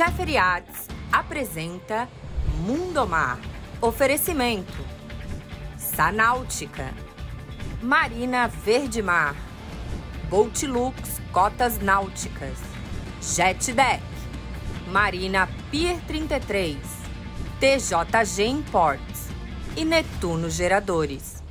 Sheffer Yachts apresenta Mundomar. Oferecimento: Sanáutica, Marina Verde Mar, Boatlux Cotas Náuticas, Jet Deck, Marina Pier 33, TJG Imports. E Netuno Geradores.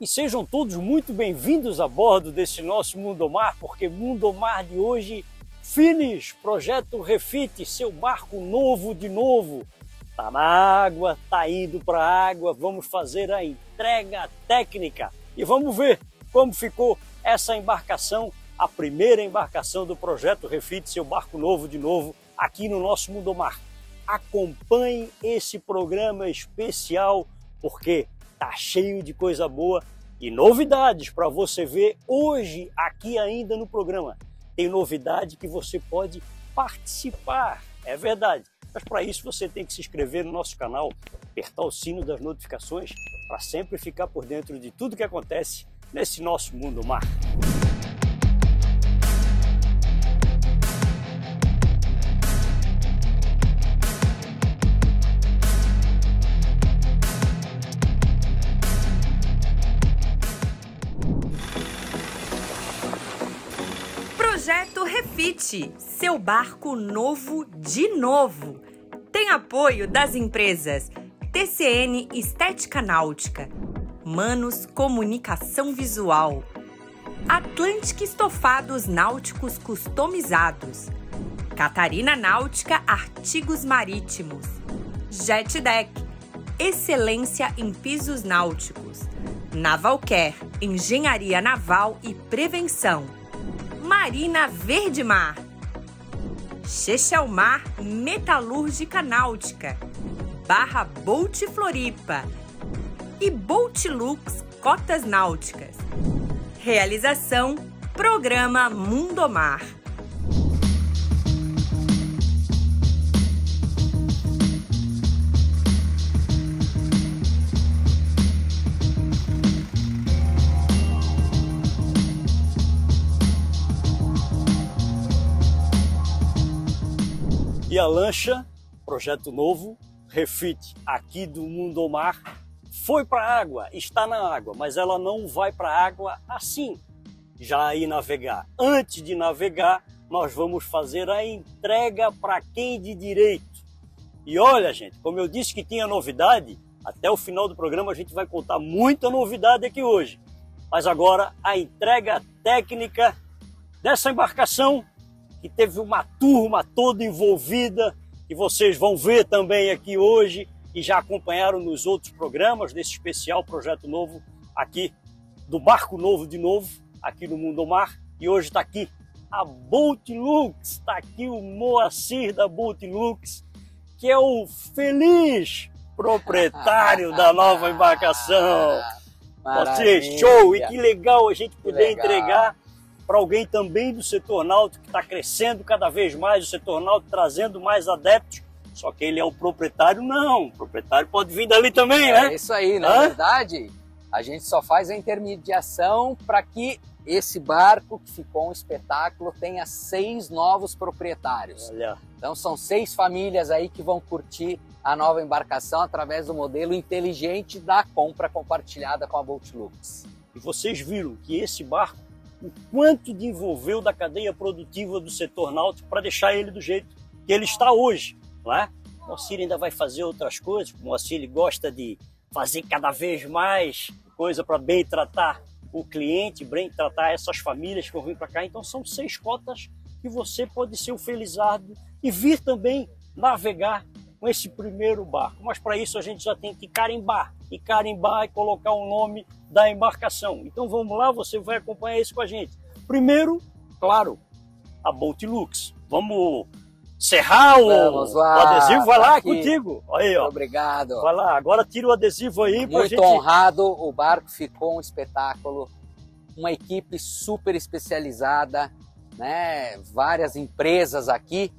E sejam todos muito bem-vindos a bordo desse nosso Mundomar, porque Mundomar de hoje Finish, projeto Refit, seu barco novo de novo. Tá na água, tá indo para a água, vamos fazer a entrega técnica e vamos ver como ficou essa embarcação, a primeira embarcação do projeto Refit, seu barco novo de novo, aqui no nosso Mundomar. Acompanhe esse programa especial porque tá cheio de coisa boa e novidades para você ver hoje aqui ainda no programa tem novidade que você pode participar. É verdade. Mas para isso você tem que se inscrever no nosso canal, apertar o sino das notificações para sempre ficar por dentro de tudo que acontece nesse nosso mundo mar. Refit, seu barco novo de novo. Tem apoio das empresas TCN Estética Náutica, Manos Comunicação Visual, Atlantic Estofados Náuticos Customizados, Catarina Náutica Artigos Marítimos, Jet Deck, Excelência em Pisos Náuticos, Navalcare, Engenharia Naval e Prevenção. Marina Verde Mar, Chechelmar Metalúrgica Náutica, Barra Bolt Floripa e Bolt Lux Cotas Náuticas. Realização Programa Mundomar. E a lancha, projeto novo, refit aqui do Mundomar, foi para a água, está na água, mas ela não vai para a água assim, já aí navegar. Antes de navegar, nós vamos fazer a entrega para quem de direito. E olha, gente, como eu disse que tinha novidade, até o final do programa a gente vai contar muita novidade aqui hoje. Mas agora a entrega técnica dessa embarcação que teve uma turma toda envolvida, e vocês vão ver também aqui hoje e já acompanharam nos outros programas desse especial projeto novo aqui do Barco Novo de novo, aqui no Mundo Mar. E hoje está aqui a Boat Lux, está aqui o Moacir da Boat Lux, que é o feliz proprietário da nova embarcação. Moacir, show! E que legal a gente poder entregar para alguém também do setor náutico que está crescendo cada vez mais, o setor náutico trazendo mais adeptos. Só que ele é o proprietário, não. O proprietário pode vir dali também, né? É isso aí, na Hã? verdade, a gente só faz a intermediação para que esse barco, que ficou um espetáculo, tenha seis novos proprietários. Olha. Então são seis famílias aí que vão curtir a nova embarcação através do modelo inteligente da compra compartilhada com a Boatlux. E vocês viram que esse barco o quanto desenvolveu da cadeia produtiva do setor náutico para deixar ele do jeito que ele está hoje. Não é? O Moacir ainda vai fazer outras coisas, o Moacir gosta de fazer cada vez mais coisa para bem tratar o cliente, bem tratar essas famílias que vão vir para cá. Então são seis cotas que você pode ser o felizardo e vir também navegar com esse primeiro barco. Mas para isso a gente já tem que carimbar e carimbar e colocar o nome da embarcação. Então vamos lá, você vai acompanhar isso com a gente. Primeiro, claro, a Boat Lux. Vamos serrar o, o adesivo? Vai lá aqui. contigo. Aí, ó. Obrigado. Vai lá, agora tira o adesivo aí para gente. Muito honrado, o barco ficou um espetáculo. Uma equipe super especializada, né? Várias empresas aqui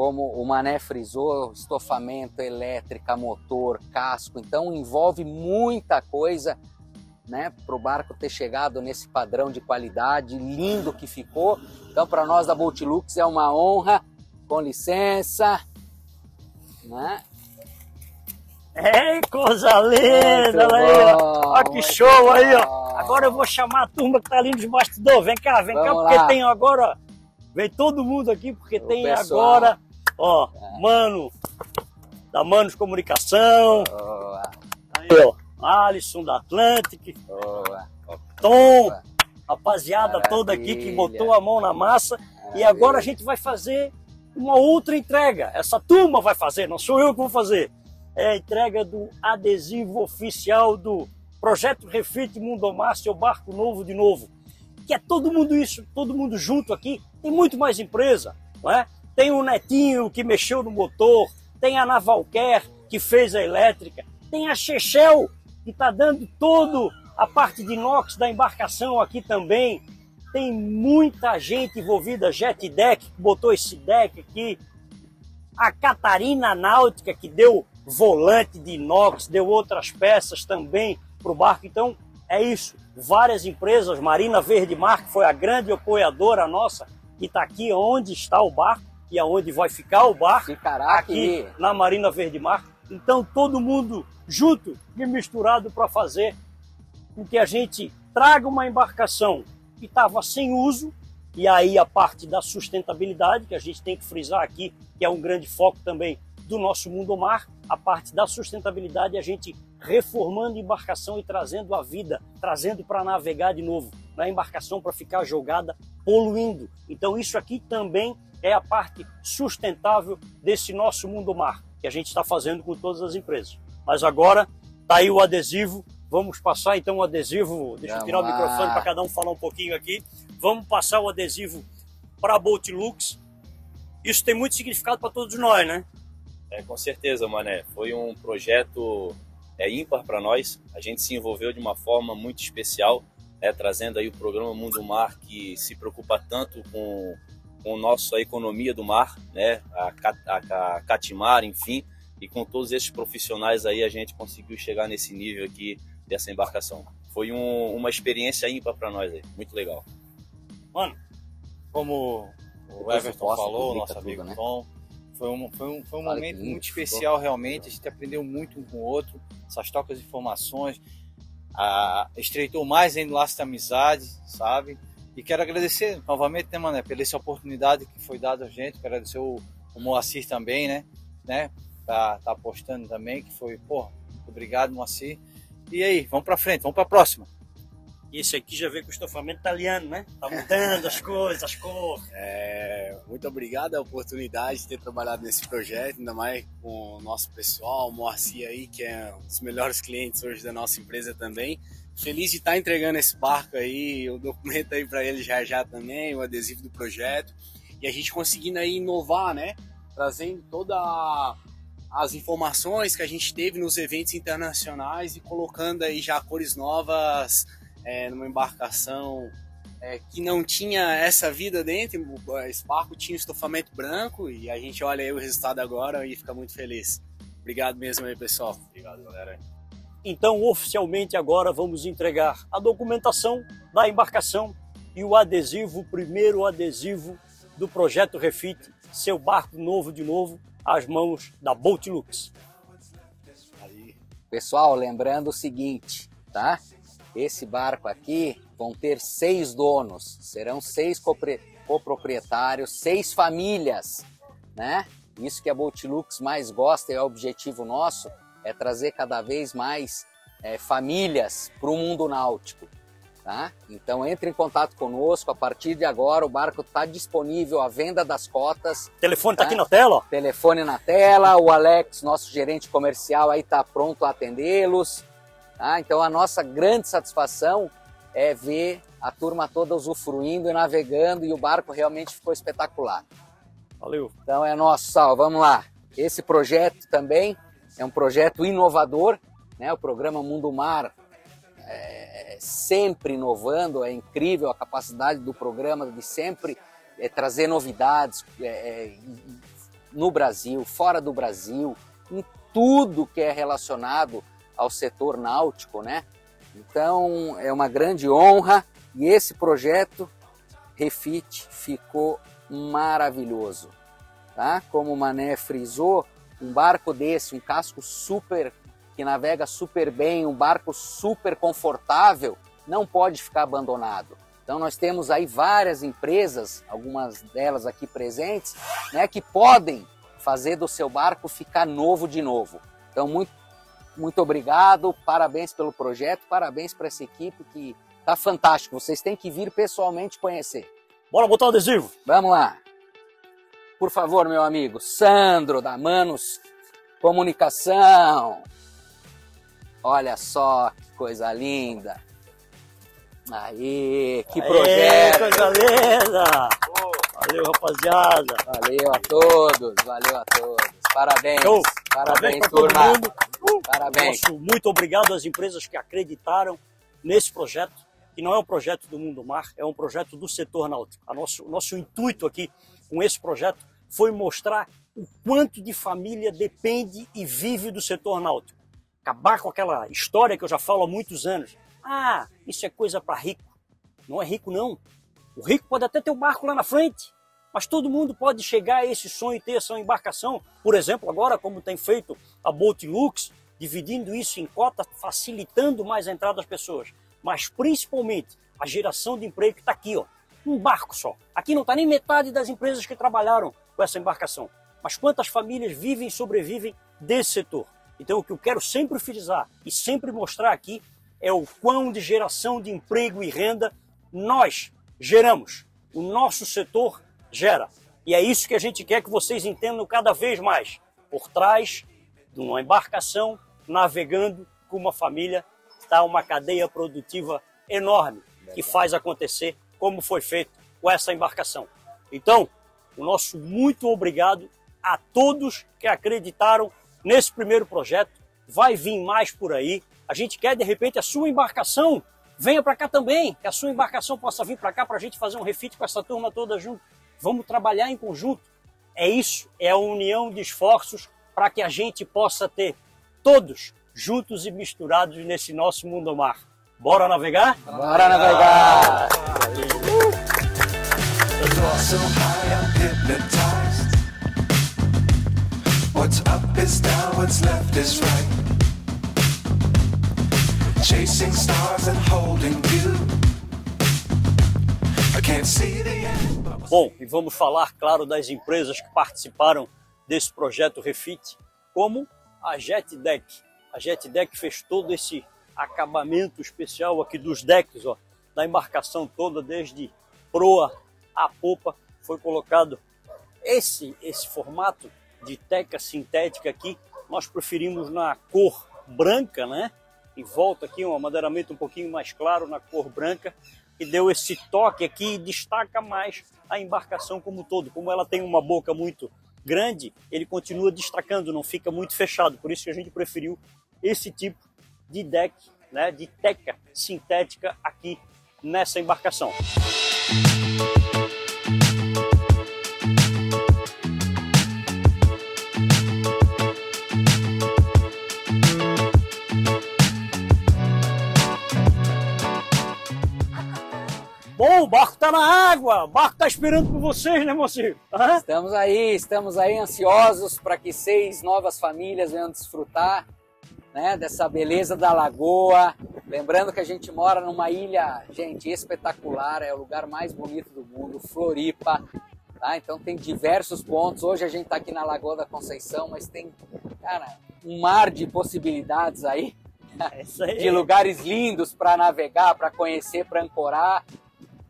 como o Mané frisou, estofamento, elétrica, motor, casco. Então envolve muita coisa né, para o barco ter chegado nesse padrão de qualidade lindo que ficou. Então para nós da Boatlux é uma honra com licença. Né? É, coisa linda, olha aí, ó. Que show aí, ó. Agora eu vou chamar a turma que tá ali nos bastidores. Vem cá, vem Vamos cá, porque lá. tem agora. Vem todo mundo aqui, porque O tem pessoal. agora, ó, mano, da Manos Comunicação, Boa, aí, ó, Alisson da Atlantic, boa. Tom, Boa. rapaziada toda aqui que Maravilha. botou a mão na massa. E Maravilha. agora a gente vai fazer uma outra entrega. Essa turma vai fazer, não sou eu que vou fazer. É a entrega do adesivo oficial do Projeto Refit Mundomar, seu barco novo de novo. Que é todo mundo isso, todo mundo junto aqui. Tem muito mais empresa, não é? Tem o Netinho que mexeu no motor, tem a Navalquer que fez a elétrica, tem a Chechel que está dando todo a parte de inox da embarcação aqui também. Tem muita gente envolvida, Jet Deck que botou esse deck aqui, a Catarina Náutica que deu volante de inox, deu outras peças também para o barco. Então é isso. Várias empresas, Marina Verde Mar, que foi a grande apoiadora nossa, que está aqui onde está o barco e aonde vai ficar o barco Ficará aqui aqui. na Marina Verde Mar. Então todo mundo junto e misturado para fazer com que a gente traga uma embarcação que estava sem uso e aí a parte da sustentabilidade que a gente tem que frisar aqui, que é um grande foco também do nosso mundo mar, a parte da sustentabilidade a gente reformando embarcação e trazendo a vida, trazendo para navegar de novo, é embarcação para ficar jogada poluindo. Então isso aqui também é a parte sustentável desse nosso mundo mar que a gente está fazendo com todas as empresas. Mas agora tá aí o adesivo. Vamos passar então o adesivo. Deixa eu Vamos tirar o microfone para cada um falar um pouquinho aqui. Vamos passar o adesivo para a Boat Lux. Isso tem muito significado para todos nós, né? É, com certeza, Mané. Foi um projeto é, ímpar para nós. A gente se envolveu de uma forma muito especial, né, trazendo aí o programa Mundo Mar, que se preocupa tanto com, com a nossa economia do mar, né, a, a, a Catimar, enfim, e com todos esses profissionais aí a gente conseguiu chegar nesse nível aqui dessa embarcação. Foi um- uma experiência ímpar para nós aí, muito legal. Mano, Como o Depois Everton falou, nosso amigo tudo, né? Tom, foi um, foi um, foi um momento muito especial realmente, a gente aprendeu muito um com o outro, essas trocas de informações, a, estreitou mais ainda o laço da amizade, sabe? E quero agradecer novamente, né, Mané, pela essa oportunidade que foi dada a gente, quero agradecer o, o Moacir também, né? né? Tá, tá apostando também, que foi, pô, obrigado, Moacir. E aí, vamos pra frente, vamos pra próxima. E esse aqui já veio com estofamento italiano, né? Tá mudando as coisas, as cores. É, muito obrigado a oportunidade de ter trabalhado nesse projeto, ainda mais com o nosso pessoal, o Moacir aí, que é um dos melhores clientes hoje da nossa empresa também. Feliz de estar entregando esse barco aí, o documento aí para ele já já também, o adesivo do projeto. E a gente conseguindo aí inovar, né? Trazendo toda as informações que a gente teve nos eventos internacionais e colocando aí já cores novas é, numa embarcação é, que não tinha essa vida dentro, esse barco tinha estofamento branco e a gente olha aí o resultado agora e fica muito feliz. Obrigado mesmo aí, pessoal. Obrigado, galera. Então, oficialmente agora vamos entregar a documentação da embarcação e o adesivo, o primeiro adesivo do projeto Refit, seu barco novo de novo, às mãos da Boat Lux. Pessoal, lembrando o seguinte, tá? Esse barco aqui vão ter seis donos, serão seis coproprietários, seis famílias, né? Isso que a Boatlux mais gosta e é o objetivo nosso, é trazer cada vez mais eh, famílias para o mundo náutico, tá? Então entre em contato conosco, a partir de agora o barco está disponível à venda das cotas, O telefone está Tá. aqui na tela, ó. telefone na tela, o Alex, nosso gerente comercial, aí está pronto a atendê-los. Tá? Então a nossa grande satisfação é ver a turma toda usufruindo e navegando e o barco realmente ficou espetacular. Valeu. Então é nosso, Sal, vamos lá. Esse projeto também é um projeto inovador, né? O programa Mundo Mar é sempre inovando, é incrível a capacidade do programa de sempre é, trazer novidades é, é, no Brasil, fora do Brasil, em tudo que é relacionado ao setor náutico, né? Então é uma grande honra e esse projeto Refit ficou maravilhoso. tá? Como o Mané frisou, um barco desse, um casco super que navega super bem, um barco super confortável, não pode ficar abandonado. Então nós temos aí várias empresas, algumas delas aqui presentes, né, que podem fazer do seu barco ficar novo de novo. Então muito muito obrigado, parabéns pelo projeto, parabéns para essa equipe que tá fantástico. Vocês têm que vir pessoalmente conhecer. Bora botar o adesivo. Vamos lá. Por favor, meu amigo Sandro da Manos Comunicação. Olha só que coisa linda. Aí, que Aê, projeto. coisa linda! Valeu, rapaziada! Valeu a todos, valeu a todos. Parabéns. Show. Parabéns, todo turma. Parabéns. Nosso muito obrigado às empresas que acreditaram nesse projeto, que não é um projeto do Mundo Mar, é um projeto do setor náutico. A nosso, o nosso intuito aqui com esse projeto foi mostrar o quanto de família depende e vive do setor náutico. Acabar com aquela história que eu já falo há muitos anos. Ah, isso é coisa para rico. Não é rico, não. O rico pode até ter um barco lá na frente, mas todo mundo pode chegar a esse sonho e ter essa embarcação. Por exemplo, agora, como tem feito a Boat Lux, dividindo isso em cota, facilitando mais a entrada das pessoas. Mas principalmente a geração de emprego que está aqui, ó. Um barco só. Aqui não está nem metade das empresas que trabalharam com essa embarcação. Mas quantas famílias vivem e sobrevivem desse setor? Então, o que eu quero sempre frisar e sempre mostrar aqui é o quão de geração de emprego e renda nós geramos. O nosso setor gera. E é isso que a gente quer que vocês entendam cada vez mais. Por trás de uma embarcação navegando com uma família está uma cadeia produtiva enorme que faz acontecer como foi feito com essa embarcação. Então, o nosso muito obrigado a todos que acreditaram nesse primeiro projeto. Vai vir mais por aí. A gente quer, de repente, a sua embarcação venha para cá também, que a sua embarcação possa vir para cá para a gente fazer um refit com essa turma toda junto. Vamos trabalhar em conjunto. É isso, é a união de esforços para que a gente possa ter todos juntos e misturados nesse nosso mundo mar. Bora navegar? Bora navegar! What's up is down, what's left is right. Chasing stars and holding you. I can't see the end. Bom, e vamos falar, claro, das empresas que participaram desse projeto Refit, como a JetDeck. A JetDeck fez todo esse acabamento especial aqui dos decks, ó, da embarcação toda, desde proa a popa, foi colocado esse esse formato de teca sintética aqui. Nós preferimos na cor branca, né? E volta aqui um amadeiramento um pouquinho mais claro na cor branca e deu esse toque aqui e destaca mais a embarcação como um todo. Como ela tem uma boca muito grande, ele continua destacando, não fica muito fechado. Por isso que a gente preferiu esse tipo de deck, né, de teca sintética aqui nessa embarcação. Bom, o barco tá na água, o barco tá esperando por vocês, né, mocinho? Hã? Estamos aí, estamos aí ansiosos para que seis novas famílias venham desfrutar né, dessa beleza da lagoa. Lembrando que a gente mora numa ilha, gente, espetacular, é o lugar mais bonito do mundo, Floripa. Tá? Então tem diversos pontos. Hoje a gente está aqui na Lagoa da Conceição, mas tem, cara, um mar de possibilidades aí, É aí. de lugares lindos para navegar, para conhecer, para ancorar.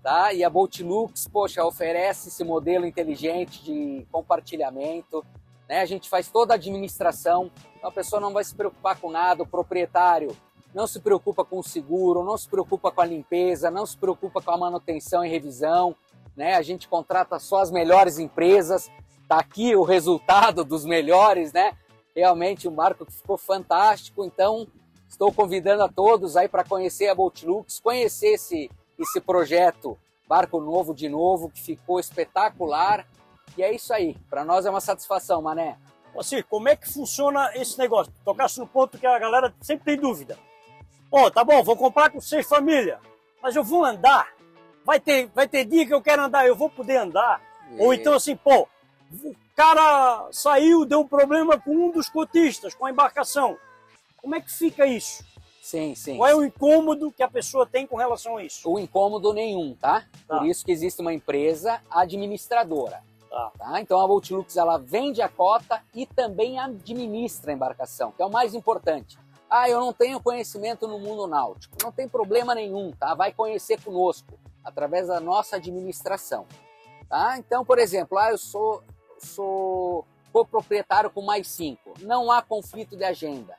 Tá? E a Boatlux, poxa, oferece esse modelo inteligente de compartilhamento. Né? A gente faz toda a administração, então a pessoa não vai se preocupar com nada, o proprietário não se preocupa com o seguro, não se preocupa com a limpeza, não se preocupa com a manutenção e revisão. Né? A gente contrata só as melhores empresas. Tá aqui o resultado dos melhores, né? Realmente um barco que ficou fantástico. Então, estou convidando a todos aí para conhecer a Boatlux, conhecer esse esse projeto Barco Novo de Novo, que ficou espetacular. E é isso aí. Para nós é uma satisfação, Mané. Assim, como é que funciona esse negócio? Tocasse no ponto que a galera sempre tem dúvida. Pô, tá bom, vou comprar com seis famílias, mas eu vou andar. Vai ter, vai ter dia que eu quero andar, eu vou poder andar. Ou então assim, pô, O cara saiu, deu um problema com um dos cotistas, com a embarcação. Como é que fica isso? Sim, sim. Qual é o incômodo que a pessoa tem com relação a isso? O incômodo nenhum, tá? Tá. Por isso que existe uma empresa administradora. Tá. Tá? Então a Voltilux ela vende a cota e também administra a embarcação, que é o mais importante. Ah, eu não tenho conhecimento no mundo náutico. Não tem problema nenhum, tá? Vai conhecer conosco através da nossa administração. Tá? Então, por exemplo, ah, eu sou, sou coproprietário com mais cinco. Não há conflito de agenda.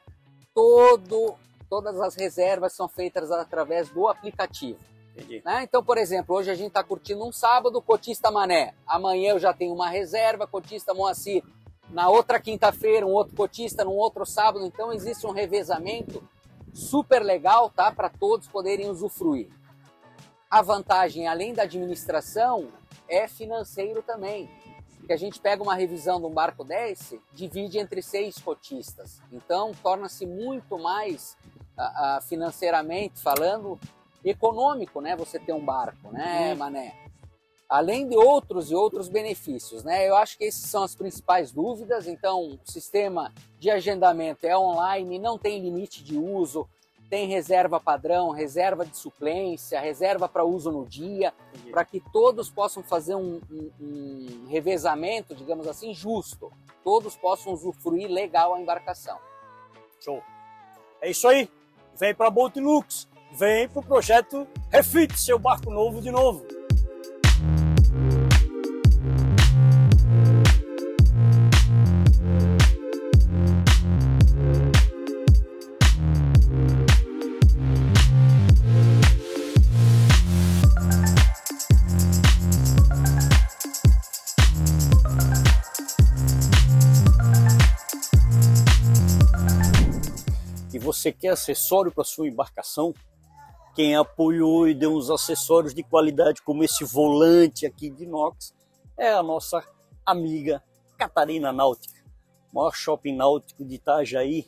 Todo, todas as reservas são feitas através do aplicativo. Entendi. né? Então, por exemplo, hoje a gente está curtindo um sábado, cotista Mané. Amanhã eu já tenho uma reserva, cotista Moacir. Na outra quinta-feira, um outro cotista, num outro sábado. Então, existe um revezamento super legal, tá? Para todos poderem usufruir. A vantagem, além da administração, é financeiro também. Porque a gente pega uma revisão de um barco desse, divide entre seis cotistas. Então, torna-se muito mais, ah, financeiramente falando, econômico, né? Você ter um barco, né, Hum. Mané? Além de outros e outros benefícios, né? Eu acho que essas são as principais dúvidas. Então, o sistema de agendamento é online, não tem limite de uso, tem reserva padrão, reserva de suplência, reserva para uso no dia, para que todos possam fazer um, um- um revezamento, digamos assim, justo. Todos possam usufruir legal a embarcação. Show. É isso aí. Vem para Boat Lux. Vem para o projeto Refit seu barco novo de novo. Você quer acessório para sua embarcação, quem apoiou e deu uns acessórios de qualidade como esse volante aqui de inox é a nossa amiga Catarina Náutica, maior shopping náutico de Itajaí,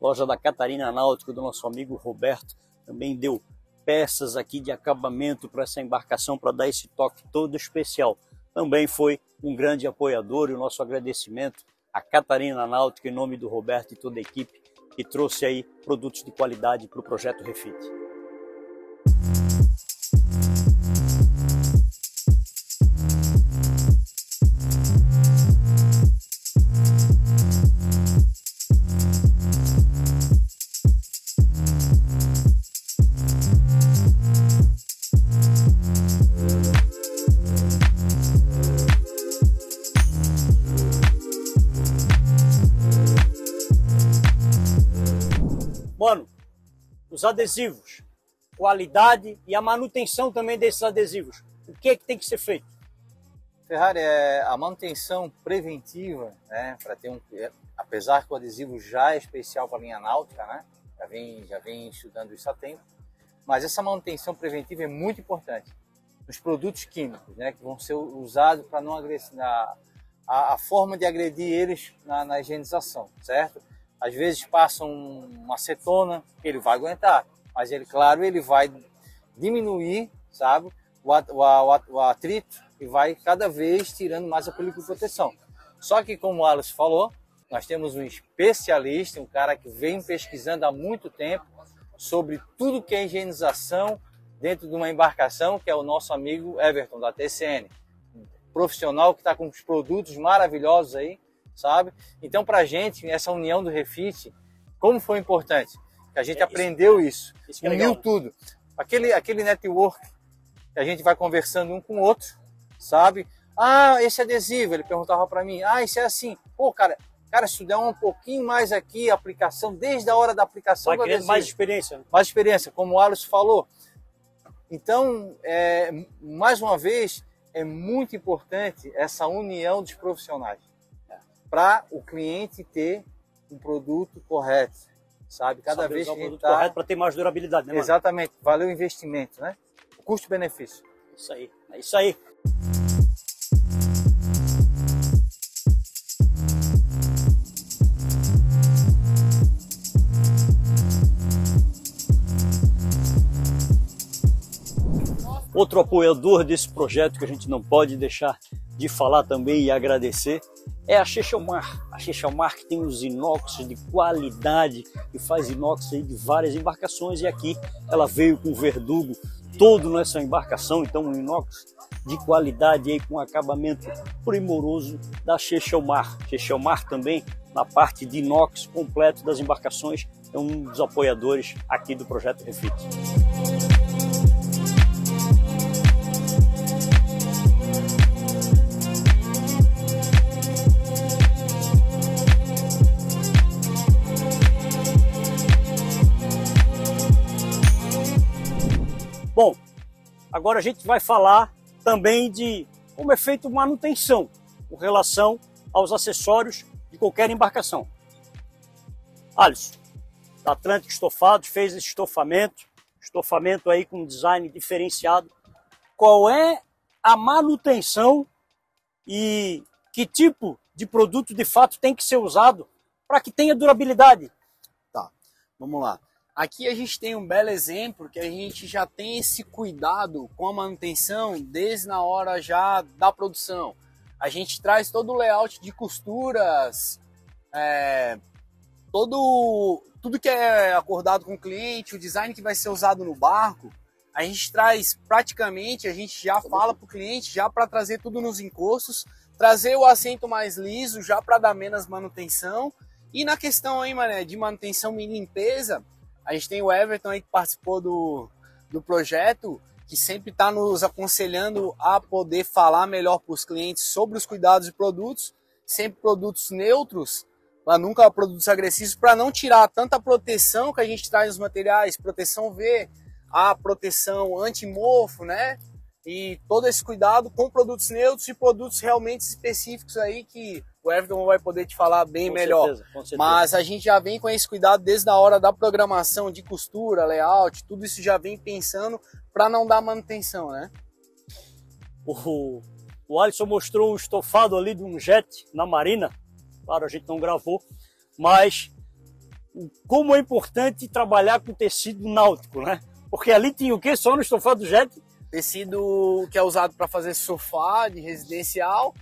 loja da Catarina Náutica do nosso amigo Roberto, também deu peças aqui de acabamento para essa embarcação para dar esse toque todo especial. Também foi um grande apoiador e o nosso agradecimento à Catarina Náutica em nome do Roberto e toda a equipe que trouxe aí produtos de qualidade para o projeto Refit. Os adesivos, qualidade e a manutenção também desses adesivos. O que é que tem que ser feito? Ferrari, é a manutenção preventiva, né, para ter um, é, apesar que o adesivo já é especial para a linha náutica, né, já vem, já vem estudando isso há tempo, mas essa manutenção preventiva é muito importante. Os produtos químicos, né, que vão ser usados para não agredir, a, a forma de agredir eles na, na higienização, certo? Às vezes passam uma acetona, ele vai aguentar, mas ele, claro, ele vai diminuir, sabe, o, o, o atrito e vai cada vez tirando mais a película de proteção. Só que, como o Alice falou, nós temos um especialista, um cara que vem pesquisando há muito tempo sobre tudo que é higienização dentro de uma embarcação, que é o nosso amigo Everton, da TCN. Um profissional que está com os produtos maravilhosos aí, sabe? Então, para a gente, essa união do Refit, como foi importante? Que a gente É isso. aprendeu isso, Isso que é uniu tudo. Aquele, aquele network que a gente vai conversando um com o outro, sabe? Ah, esse adesivo, ele perguntava para mim. Ah, isso é assim. Pô, cara, cara, se tu der um pouquinho mais aqui, a aplicação, desde a hora da aplicação Vai adesivo, mais experiência. né? mais experiência, como o Alisson falou. Então, é, mais uma vez, é muito importante essa união dos profissionais para o cliente ter um produto correto, sabe? Cada Saber vez que gente produto tá... correto para ter mais durabilidade, né, mano? Exatamente, valeu o investimento, né? O custo-benefício. Isso aí. É isso aí. Outro apoiador desse projeto que a gente não pode deixar de falar também e agradecer é a Chechelmar. A Chechelmar que tem os inox de qualidade e faz inox de várias embarcações e aqui ela veio com verdugo todo nessa embarcação, então um inox de qualidade aí com acabamento primoroso da Chechelmar. Chechelmar também na parte de inox completo das embarcações é um dos apoiadores aqui do projeto Refit. Bom, agora a gente vai falar também de como é feito manutenção com relação aos acessórios de qualquer embarcação. Alisson, da Atlântico Estofados, fez esse estofamento, estofamento aí com design diferenciado. Qual é a manutenção e que tipo de produto de fato tem que ser usado para que tenha durabilidade? Tá, vamos lá. Aqui a gente tem um belo exemplo que a gente já tem esse cuidado com a manutenção desde na hora já da produção. A gente traz todo o layout de costuras, é, todo tudo que é acordado com o cliente, o design que vai ser usado no barco, a gente traz praticamente, a gente já fala para o cliente já para trazer tudo nos encostos, trazer o assento mais liso já para dar menos manutenção. E na questão aí, mané, de manutenção e limpeza, a gente tem o Everton aí que participou do, do projeto, que sempre está nos aconselhando a poder falar melhor para os clientes sobre os cuidados de produtos, sempre produtos neutros, para nunca produtos agressivos, para não tirar tanta proteção que a gente traz nos materiais, proteção V, a proteção anti-mofo, né? E todo esse cuidado com produtos neutros e produtos realmente específicos aí que o Everton vai poder te falar bem Com melhor. certeza, com certeza. Mas a gente já vem com esse cuidado desde a hora da programação de costura, layout, tudo isso já vem pensando para não dar manutenção, né? O, o Alisson mostrou um estofado ali de um jet na marina. Claro, a gente não gravou, mas como é importante trabalhar com tecido náutico, né? Porque ali tinha o quê? Só no estofado do jet? Tecido que é usado para fazer sofá de residencial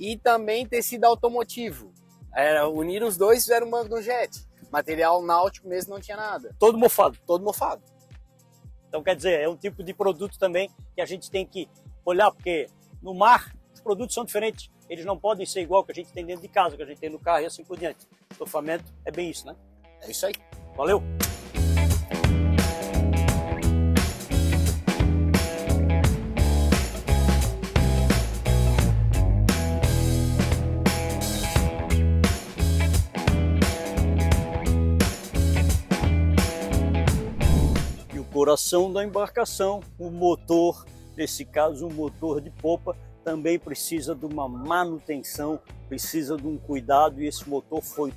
e também tecido automotivo. Era, unir os dois fizeram um banco do jet. Material náutico mesmo não tinha nada. Todo mofado. Todo mofado. Então, quer dizer, é um tipo de produto também que a gente tem que olhar, porque no mar os produtos são diferentes. Eles não podem ser igual que a gente tem dentro de casa, que a gente tem no carro e assim por diante. Estofamento é bem isso, né? É isso aí. Valeu! Coração da embarcação, o motor, nesse caso o motor de popa, também precisa de uma manutenção, precisa de um cuidado e esse motor foi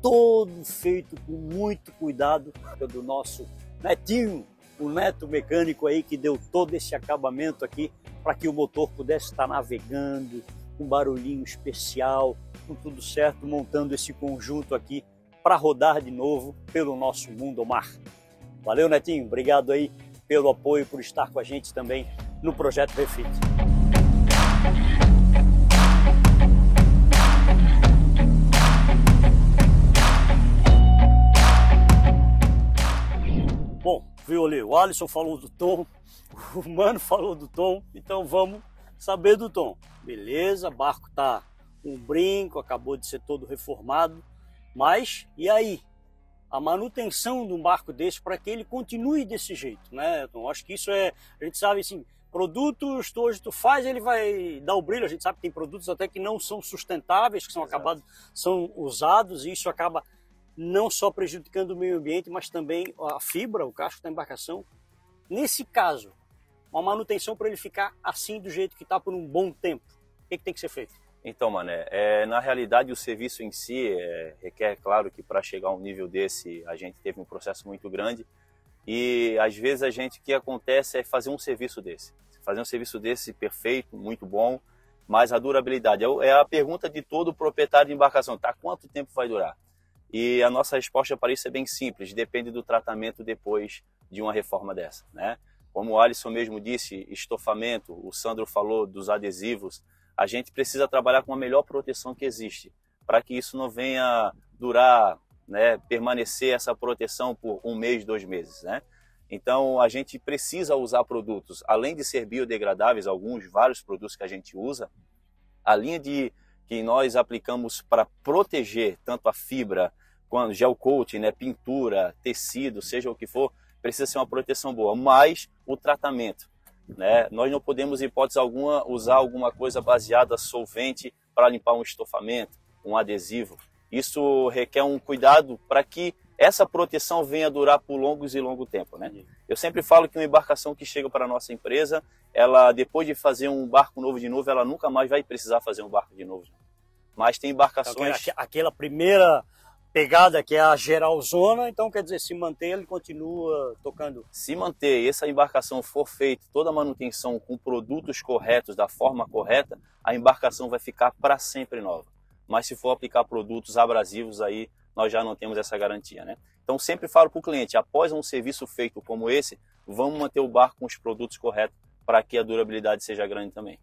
todo feito com muito cuidado do nosso netinho, o neto mecânico aí que deu todo esse acabamento aqui para que o motor pudesse estar navegando, com barulhinho especial, com tudo certo, montando esse conjunto aqui para rodar de novo pelo nosso mundo mar. Valeu, Netinho, obrigado aí pelo apoio, por estar com a gente também no projeto Refit. Bom, viu ali, o Alisson falou do tom, o Mano falou do tom, então vamos saber do tom. Beleza, barco tá um brinco, acabou de ser todo reformado, mas e aí? A manutenção de um barco desse para que ele continue desse jeito, né? Então, acho que isso é, a gente sabe assim, produtos, tu, hoje tu faz, ele vai dar o brilho. A gente sabe que tem produtos até que não são sustentáveis, que são acabados, são usados e isso acaba não só prejudicando o meio ambiente, mas também a fibra, o casco da embarcação. Nesse caso, uma manutenção para ele ficar assim do jeito que está por um bom tempo. O que, que tem que ser feito? Então, Mané, é, na realidade o serviço em si é, requer, claro, que para chegar a um nível desse a gente teve um processo muito grande e às vezes a gente o que acontece é fazer um serviço desse, fazer um serviço desse perfeito, muito bom, mas a durabilidade é é a pergunta de todo proprietário de embarcação, tá? Quanto tempo vai durar? E a nossa resposta para isso é bem simples, depende do tratamento depois de uma reforma dessa, né? Como o Alisson mesmo disse, estofamento, o Sandro falou dos adesivos, a gente precisa trabalhar com a melhor proteção que existe, para que isso não venha durar, né, permanecer essa proteção por um mês, dois meses, né? Então a gente precisa usar produtos, além de ser biodegradáveis, alguns, vários produtos que a gente usa, a linha de que nós aplicamos para proteger tanto a fibra quanto gel coating, né, pintura, tecido, seja o que for, precisa ser uma proteção boa, mas o tratamento, né? Nós não podemos, em hipótese alguma, usar alguma coisa baseada solvente para limpar um estofamento, um adesivo. Isso requer um cuidado para que essa proteção venha durar por longos e longo tempo, né? Eu sempre falo que uma embarcação que chega para a nossa empresa, ela depois de fazer um barco novo de novo, ela nunca mais vai precisar fazer um barco de novo. Mas tem embarcações... Então, aquela primeira pegada que é a geralzona, então quer dizer, se manter, ele continua tocando. Se manter e essa embarcação for feita toda a manutenção com produtos corretos, da forma correta, a embarcação vai ficar para sempre nova. Mas se for aplicar produtos abrasivos, aí nós já não temos essa garantia, né? Então sempre falo para o cliente, após um serviço feito como esse, vamos manter o barco com os produtos corretos para que a durabilidade seja grande também.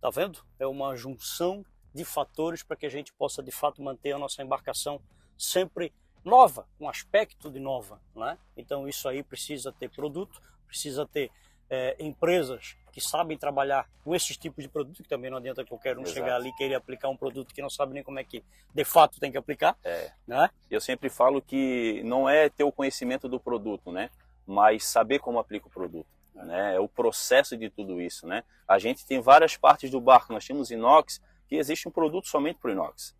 Tá vendo? É uma junção de fatores para que a gente possa de fato manter a nossa embarcação sempre nova, com aspecto de nova, né? Então isso aí precisa ter produto, precisa ter é, empresas que sabem trabalhar com esses tipos de produto, que também não adianta qualquer um Exato. chegar ali e querer aplicar um produto que não sabe nem como é que de fato tem que aplicar, É. né? Eu sempre falo que não é ter o conhecimento do produto, né? Mas saber como aplica o produto, né? É o processo de tudo isso, né? A gente tem várias partes do barco. Nós temos inox, que existe um produto somente para inox.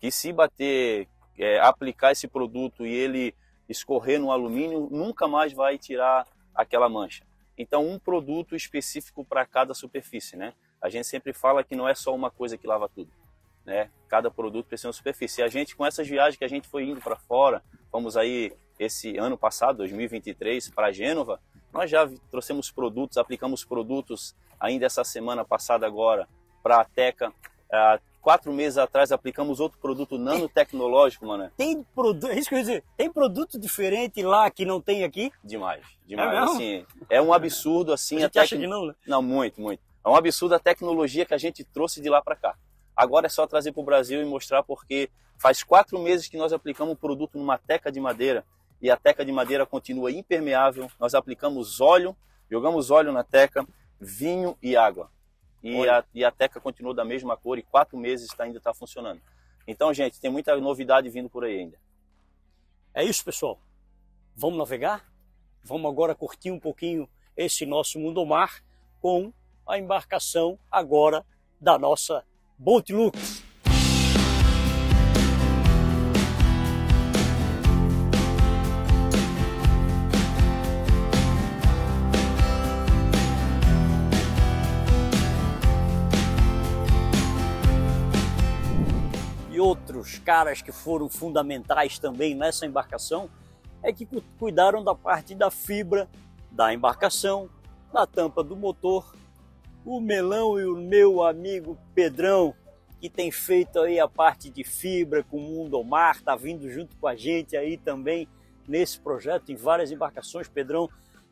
Que se bater, é, aplicar esse produto e ele escorrer no alumínio, nunca mais vai tirar aquela mancha. Então, um produto específico para cada superfície, né? A gente sempre fala que não é só uma coisa que lava tudo, né? Cada produto precisa de uma superfície. E a gente, com essas viagens que a gente foi indo para fora, fomos aí esse ano passado, 2023, para Gênova, nós já trouxemos produtos, aplicamos produtos ainda essa semana passada agora para a Teca. Quatro meses atrás aplicamos outro produto nanotecnológico, mano. Tem produto, é isso que eu ia dizer, tem produto diferente lá que não tem aqui? Demais, demais. É assim, é um absurdo assim a que- que não, né? Não, muito, muito. É um absurdo a tecnologia que a gente trouxe de lá para cá. Agora é só trazer para o Brasil e mostrar porque faz quatro meses que nós aplicamos o produto numa teca de madeira e a teca de madeira continua impermeável. Nós aplicamos óleo, jogamos óleo na teca, vinho e água. E a, e a teca continuou da mesma cor e quatro meses tá- ainda está funcionando. Então, gente, tem muita novidade vindo por aí ainda. É isso, pessoal. Vamos navegar? Vamos agora curtir um pouquinho esse nosso mundo mar com a embarcação agora da nossa Boat Lux. Outros caras que foram fundamentais também nessa embarcação é que cu- cuidaram da parte da fibra da embarcação, da tampa do motor. O Melão e o meu amigo Pedrão, que tem feito aí a parte de fibra com o Mundo ao Mar, tá vindo junto com a gente aí também nesse projeto em várias embarcações. Pedrão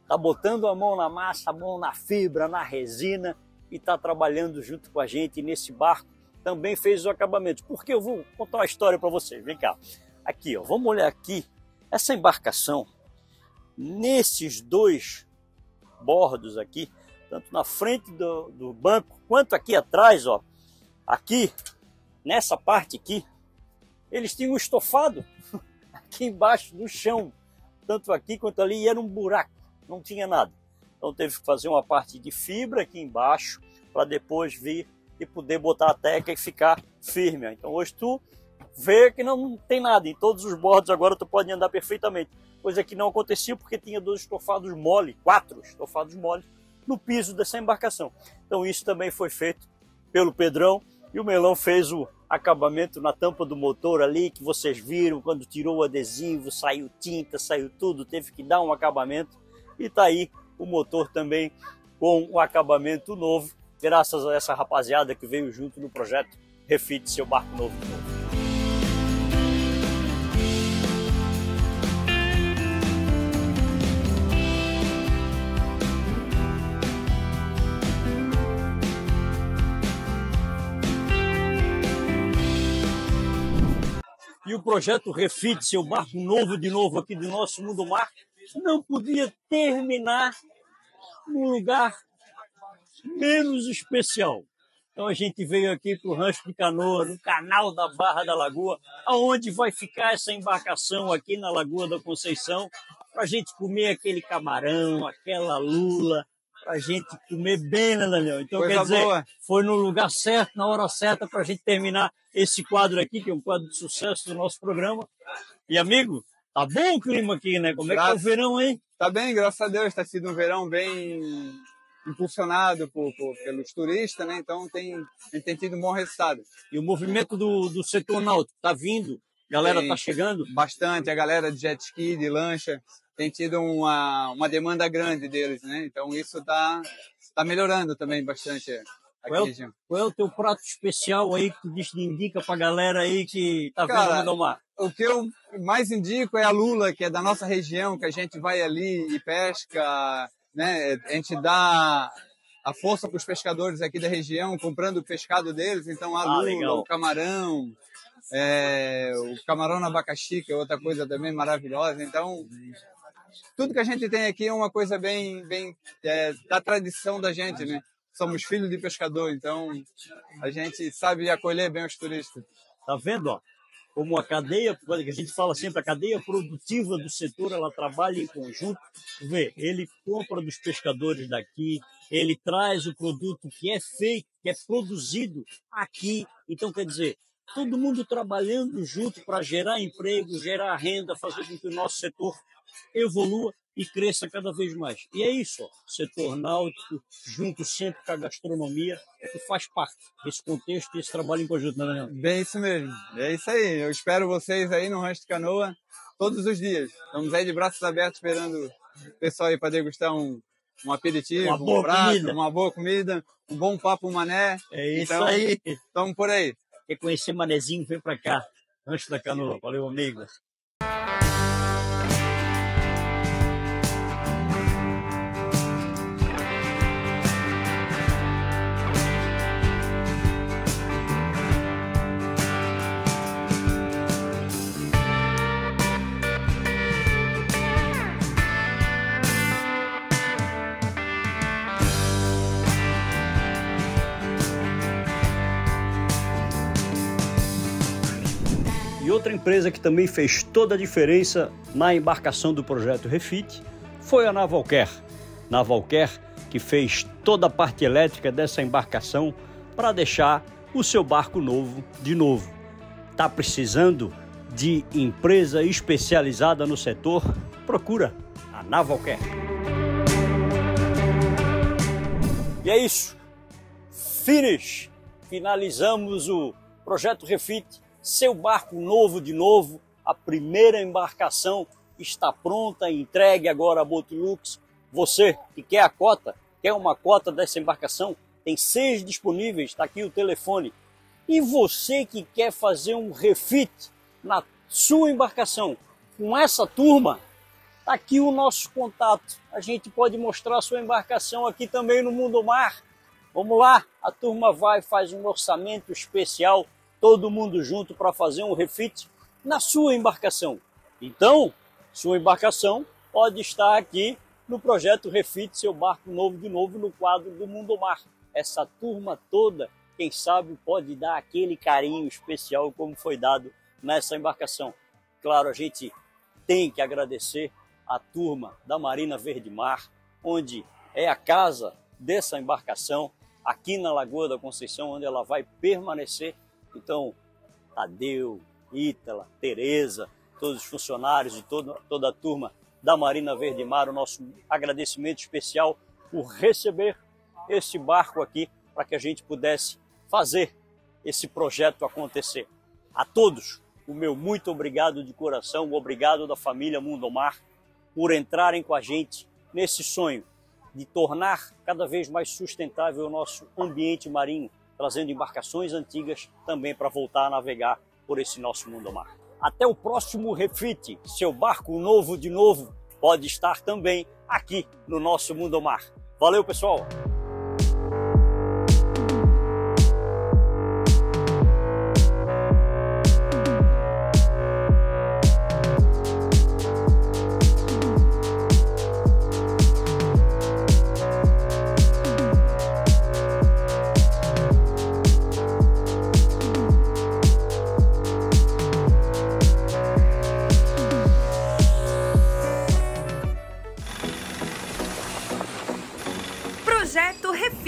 tá botando a mão na massa, a mão na fibra, na resina e tá trabalhando junto com a gente nesse barco. Também fez os acabamentos. Porque eu vou contar uma história para vocês. Vem cá. Aqui, ó, vamos olhar aqui. Essa embarcação, nesses dois bordos aqui, tanto na frente do, do banco quanto aqui atrás, ó, aqui, nessa parte aqui, eles tinham estofado aqui embaixo no chão, tanto aqui quanto ali, e era um buraco, não tinha nada. Então teve que fazer uma parte de fibra aqui embaixo para depois vir e poder botar a teca e ficar firme. Então hoje tu vê que não tem nada, em todos os bordos agora tu pode andar perfeitamente. Coisa que não acontecia porque tinha dois estofados mole, quatro estofados mole no piso dessa embarcação. Então isso também foi feito pelo Pedrão e o Melão fez o acabamento na tampa do motor ali que vocês viram quando tirou o adesivo, saiu tinta, saiu tudo, teve que dar um acabamento e tá aí o motor também com o acabamento novo, graças a essa rapaziada que veio junto no projeto Refit Seu Barco Novo de Novo. e o projeto Refit, seu barco novo de novo aqui do nosso mundo mar, não podia terminar num lugar menos especial. Então a gente veio aqui para o Rancho de Canoa, no canal da Barra da Lagoa, aonde vai ficar essa embarcação aqui na Lagoa da Conceição, para a gente comer aquele camarão, aquela lula, para a gente comer bem, né, Daniel? Então, Coisa quer dizer, boa. foi no lugar certo, na hora certa, para a gente terminar esse quadro aqui, que é um quadro de sucesso do nosso programa. E, amigo, tá bom o clima aqui, né? Como é que tá o verão, hein? Tá bem, graças a Deus, está sido um verão bem impulsionado por, por- pelos turistas, né? Então tem, a gente tem tido um bom resultado. E o movimento do, do setor náutico tá vindo, galera Sim. tá chegando. Bastante, a galera de jet ski, de lancha, tem tido uma, uma demanda grande deles, né? Então isso tá, tá melhorando também bastante aqui Qual é. Qual é o teu prato especial aí que tu diz- indica pra galera aí que tá Cara, vendo o mar? O que eu mais indico é a lula, que é da nossa região, que a gente vai ali e pesca, né? A gente dá a força para os pescadores aqui da região, comprando o pescado deles. Então, a Ah, lula, legal. o camarão, é, o camarão no abacaxi, que é outra coisa também maravilhosa. Então, tudo que a gente tem aqui é uma coisa bem, bem é, da tradição da gente, né? Somos filhos de pescador, então a gente sabe acolher bem os turistas. Tá vendo, ó? Como a cadeia, que a gente fala sempre, a cadeia produtiva do setor, ela trabalha em conjunto. Vê, ele compra dos pescadores daqui, ele traz o produto que é feito, que é produzido aqui. Então, quer dizer, todo mundo trabalhando junto para gerar emprego, gerar renda, fazer com que o nosso setor evolua e cresça cada vez mais. E é isso, ó, setor náutico, junto sempre com a gastronomia, que faz parte desse contexto, desse trabalho em conjunto, né, Daniel? Bem isso mesmo. É isso aí. Eu espero vocês aí no Rancho de Canoa todos os dias. Estamos aí de braços abertos esperando o pessoal aí para degustar um, um aperitivo, Uma boa um prato, comida. uma boa comida, um bom papo mané. É isso Então, aí. Estamos por aí. Quer conhecer Manezinho? Vem pra cá. Antes da canoa. Valeu, amigo. Outra empresa que também fez toda a diferença na embarcação do projeto Refit foi a Navalcare. Navalcare que fez toda a parte elétrica dessa embarcação para deixar o seu barco novo de novo. Está precisando de empresa especializada no setor? Procura a Navalcare. E é isso. Finish! Finalizamos o projeto Refit. Seu barco novo de novo, a primeira embarcação está pronta, entregue agora a Botlux. Você que quer a cota, quer uma cota dessa embarcação, tem seis disponíveis, está aqui o telefone. E você que quer fazer um refit na sua embarcação com essa turma, Está aqui o nosso contato. A gente pode mostrar a sua embarcação aqui também no Mundo Mar. Vamos lá, a turma vai faz um orçamento especial, todo mundo junto para fazer um refit na sua embarcação. Então, sua embarcação pode estar aqui no projeto Refit seu barco novo de novo no quadro do Mundo Mar. Essa turma toda, quem sabe pode dar aquele carinho especial como foi dado nessa embarcação. Claro, a gente tem que agradecer a turma da Marina Verde Mar, onde é a casa dessa embarcação, aqui na Lagoa da Conceição, onde ela vai permanecer. Então, Tadeu, Ítala, Tereza, todos os funcionários e toda, toda a turma da Marina Verde Mar, o nosso agradecimento especial por receber este barco aqui para que a gente pudesse fazer esse projeto acontecer. A todos, o meu muito obrigado de coração, obrigado da família Mundo Mar por entrarem com a gente nesse sonho de tornar cada vez mais sustentável o nosso ambiente marinho, trazendo embarcações antigas também para voltar a navegar por esse nosso mundo mar. Até o próximo refit, seu barco novo de novo pode estar também aqui no nosso mundo mar. Valeu, pessoal!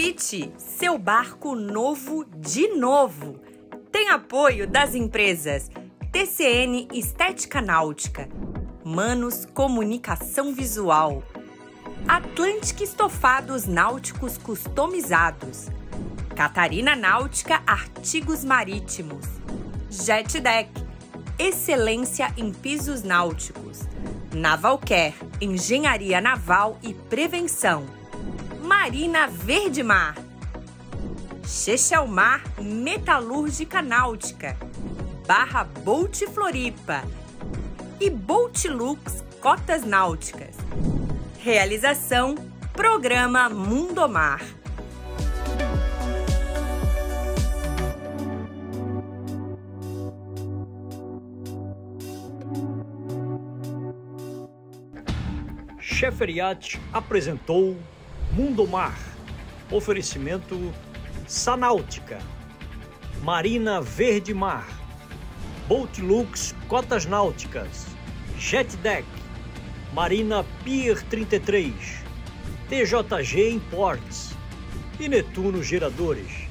Refit, seu barco novo de novo. Tem apoio das empresas TCN Estética Náutica, Manos Comunicação Visual, Atlântica Estofados Náuticos Customizados, Catarina Náutica Artigos Marítimos, Jet Deck, Excelência em Pisos Náuticos, Navalcare, Engenharia Naval e Prevenção, Marina Verde Mar, Chechelmar Metalúrgica Náutica, Barra Bolt Floripa e Bolt Lux Cotas Náuticas. Realização Programa Mundomar. Cheferiat apresentou Mundo Mar. Oferecimento Sanáutica, Marina Verde Mar, Boat Lux Cotas Náuticas, Jet Deck, Marina Pier 33, TJG Imports. E Netuno Geradores.